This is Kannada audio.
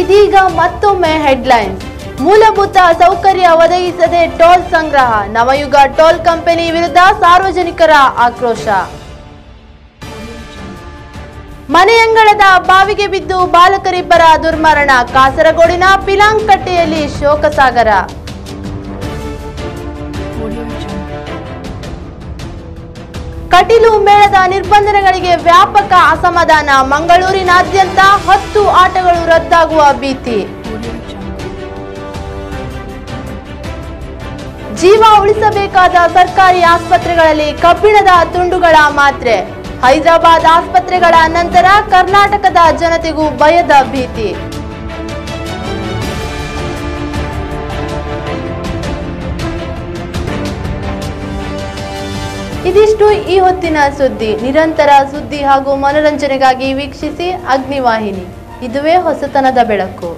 ಇದೀಗ ಮತ್ತೊಮ್ಮೆ ಹೆಡ್ಲೈನ್ಸ್ ಮೂಲಭೂತ ಸೌಕರ್ಯ ಒದಗಿಸದೆ ಟೋಲ್ ಸಂಗ್ರಹ. ನವಯುಗ ಟೋಲ್ ಕಂಪನಿ ವಿರುದ್ಧ ಸಾರ್ವಜನಿಕರ ಆಕ್ರೋಶ. ಮನೆಯಂಗಳದ ಬಾವಿಗೆ ಬಿದ್ದು ಬಾಲಕರಿಬ್ಬರ ದುರ್ಮರಣ. ಕಾಸರಗೋಡಿನ ಪಿಲಾಂಕಟ್ಟೆಯಲ್ಲಿ ಶೋಕಸಾಗರ. ಕಟೀಲು ಮೇಳದ ನಿರ್ಬಂಧನೆಗಳಿಗೆ ವ್ಯಾಪಕ ಅಸಮಾಧಾನ. ಮಂಗಳೂರಿನಾದ್ಯಂತ ಹತ್ತು ಆಟಗಳು ರದ್ದಾಗುವ ಭೀತಿ. ಜೀವ ಉಳಿಸಬೇಕಾದ ಸರ್ಕಾರಿ ಆಸ್ಪತ್ರೆಗಳಲ್ಲಿ ಕಬ್ಬಿಣದ ತುಂಡುಗಳ ಮಾತ್ರೆ. ಹೈದರಾಬಾದ್ ಆಸ್ಪತ್ರೆಗಳ ನಂತರ ಕರ್ನಾಟಕದ ಜನತೆಗೂ ಭಯದ ಭೀತಿ. ಇದಿಷ್ಟು ಈ ಹೊತ್ತಿನ ಸುದ್ದಿ. ನಿರಂತರ ಸುದ್ದಿ ಹಾಗೂ ಮನೋರಂಜನೆಗಾಗಿ ವೀಕ್ಷಿಸಿ ಅಗ್ನಿವಾಹಿನಿ. ಇದುವೇ ಹೊಸತನದ ಬೆಳಕು.